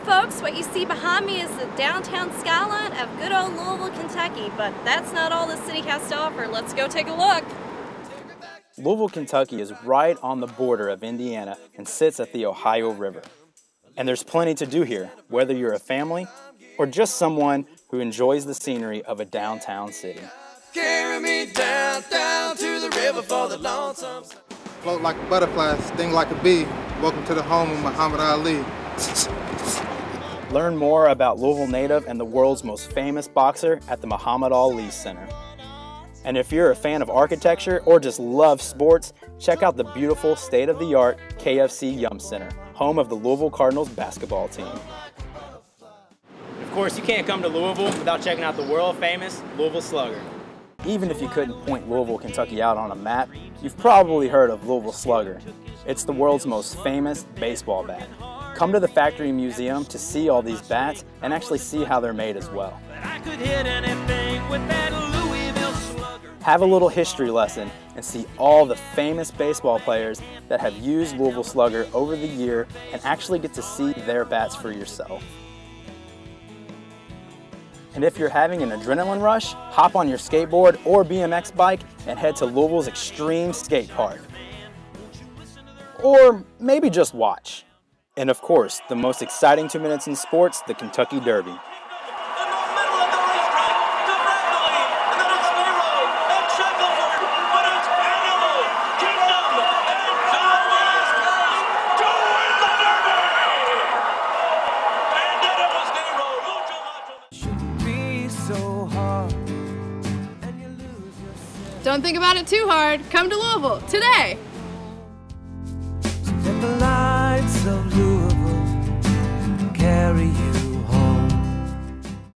folks, what you see behind me is the downtown skyline of good old Louisville, Kentucky, but that's not all the city has to offer. Let's go take a look. Louisville, Kentucky is right on the border of Indiana and sits at the Ohio River. And there's plenty to do here, whether you're a family or just someone who enjoys the scenery of a downtown city. Carry me down, down to the river for the lonesome. Float like a butterfly, sting like a bee. Welcome to the home of Muhammad Ali. Learn more about Louisville native and the world's most famous boxer at the Muhammad Ali Center. And if you're a fan of architecture or just love sports, check out the beautiful state-of-the-art KFC Yum Center, home of the Louisville Cardinals basketball team. Of course, you can't come to Louisville without checking out the world-famous Louisville Slugger. Even if you couldn't point Louisville, Kentucky out on a map, you've probably heard of Louisville Slugger. It's the world's most famous baseball bat. Come to the Factory Museum to see all these bats and actually see how they're made as well. Have a little history lesson and see all the famous baseball players that have used Louisville Slugger over the year and actually get to see their bats for yourself. And if you're having an adrenaline rush, hop on your skateboard or BMX bike and head to Louisville's Extreme Skate Park. Or maybe just watch. And of course, the most exciting two minutes in sports, the Kentucky Derby. Don't think about it too hard. Come to Louisville today.